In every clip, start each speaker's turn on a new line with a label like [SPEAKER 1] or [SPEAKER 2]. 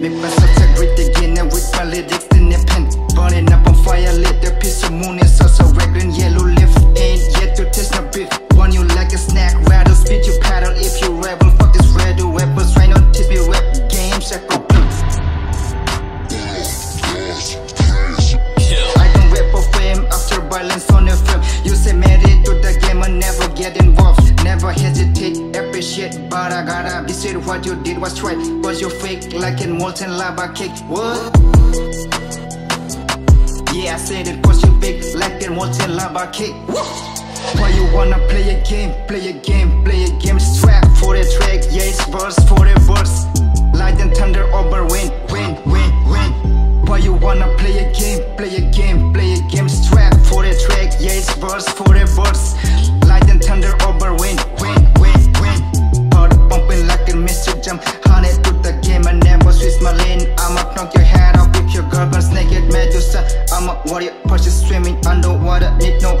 [SPEAKER 1] 밑만 살짝 휘뜨기는 윗발리 the 펜 Burning up on fire appreciate But I gotta be said what you did was right. Cause you fake like a molten lava cake. What? Yeah, I said it cause you big like a molten lava cake. Why you wanna play a game, play a game, play a game? Track for the track, yeah it's verse for the verse. Light and thunder over wind, wind, wind, wind. Why you wanna play a game, play a game, play a game? Track for the track, yeah it's verse for the verse warrior, Perseus swimming underwater Need no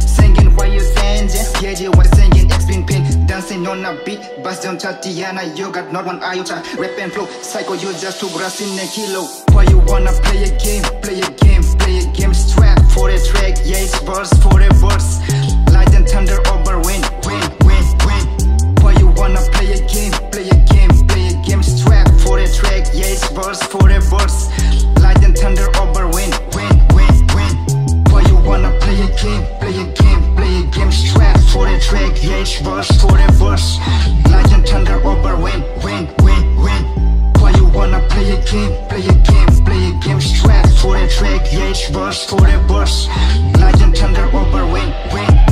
[SPEAKER 1] singing while you singing Yeah, you was singing, X been pain Dancing on a beat, bust down Tatiana You got not one iota, rap and flow Psycho, you just two grass in a kilo. Why you wanna play a game, play a game, play a game. Strap for the track, yeah it's verse for the verse. Light and thunder over wind, wind, wind, wind. Why you wanna play a game, play a game, play a game. Strap for the track, yeah it's verse for the game, a for the track, yeah verse for the verse Light and thunder over wind, wind